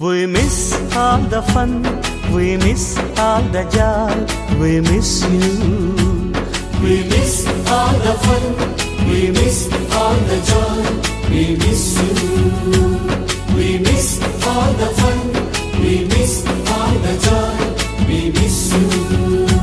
We miss all the fun, we miss all the joy, we miss you. We miss all the fun, we miss all the joy, we miss you. We miss all the fun, we miss all the joy, we miss you.